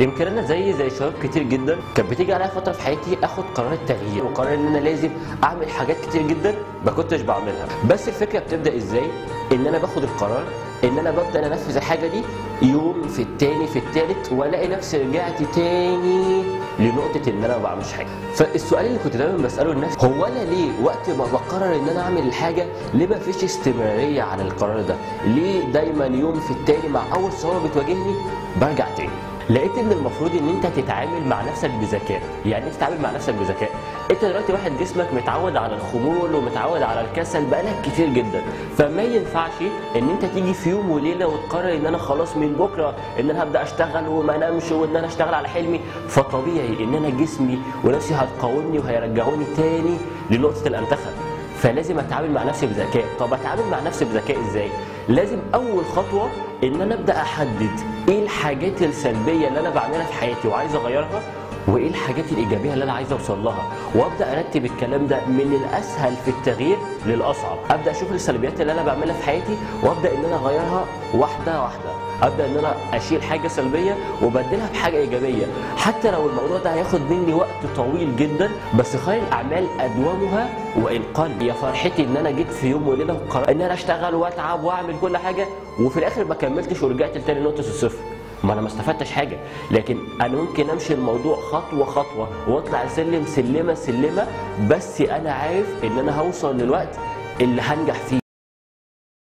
يمكن أنا زي زي شباب كتير جدا كانت بتيجي عليا فترة في حياتي آخد قرار التغيير وقرار إن أنا لازم أعمل حاجات كتير جدا ما كنتش بعملها. بس الفكرة بتبدأ إزاي؟ إن أنا باخد القرار إن أنا ببدأ أنفذ الحاجة دي يوم في التاني في التالت وألاقي نفسي رجعت تاني لنقطة إن أنا ما بعملش حاجة. فالسؤال اللي كنت دايما بسأله لنفسي هو أنا ليه وقت ما بقرر إن أنا أعمل الحاجة ليه ما فيش استمرارية على القرار ده؟ ليه دايما يوم في التاني مع أول صعوبة بتواجهني برجع تاني؟ لقيت إن المفروض إن أنت تتعامل مع نفسك بذكاء. يعني إيه تتعامل مع نفسك بذكاء؟ أنت دلوقتي واحد جسمك متعود على الخمول ومتعود على الكسل بقالك كتير جدا. فما ينفعش إن أنت تيجي في يوم وليلة وتقرر إن أنا خلاص من بكرة إن أنا هبدأ أشتغل وما أنامش وإن أنا أشتغل على حلمي. فطبيعي إن أنا جسمي ونفسي هتقاومني وهيرجعوني تاني لنقطة الأنتخاب. فلازم أتعامل مع نفسي بذكاء. طب أتعامل مع نفسي بذكاء إزاي؟ لازم أول خطوة إن أنا أبدأ أحدد إيه الحاجات السلبية اللي أنا بعملها في حياتي وعايز أغيرها. وإيه الحاجات الإيجابية اللي أنا عايز أوصل لها؟ وأبدأ أرتب الكلام ده من الأسهل في التغيير للأصعب. أبدأ أشوف السلبيات اللي أنا بعملها في حياتي وأبدأ إن أنا أغيرها واحدة واحدة. أبدأ إن أنا أشيل حاجة سلبية وأبدلها بحاجة إيجابية. حتى لو الموضوع ده هياخد مني وقت طويل جدا بس خير الأعمال أدومها وان قل يا فرحتي إن أنا جيت في يوم وليلة وقررت إن أنا أشتغل وأتعب وأعمل كل حاجة وفي الآخر ما كملتش ورجعت لتاني نقطة الصفر. ما أنا ما استفدتش حاجة. لكن أنا ممكن أمشي الموضوع خطوة خطوة وأطلع السلم سلمة سلمة بس أنا عارف إن أنا هوصل للوقت اللي هنجح فيه.